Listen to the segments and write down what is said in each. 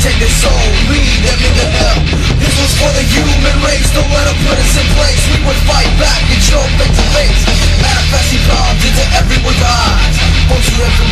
take this soul, lead him into hell. This was for the human race, no let him put us in place. We would fight back and your face to face Manifesting evolved into everyone's eyes. Won't you ever?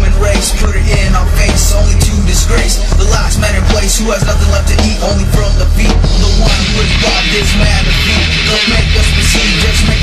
Human race, put it in our face, only to disgrace the last man in place who has nothing left to eat, only from the feet. The one who has brought this man to feet. Don't make us perceive, just making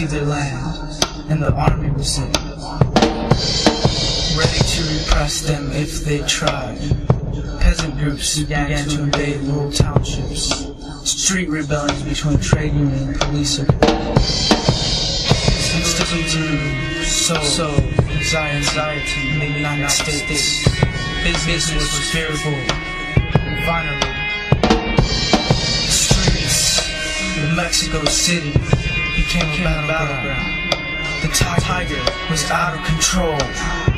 see their land, and the army will sit, ready to repress them if they tried. Peasant groups began to invade rural townships. Street rebellions between trade union and police institutes so, so anxiety, anxiety in the United States. Business, was fearful Finally. vulnerable. Streets Mexico City became a battleground. The tiger was out of control.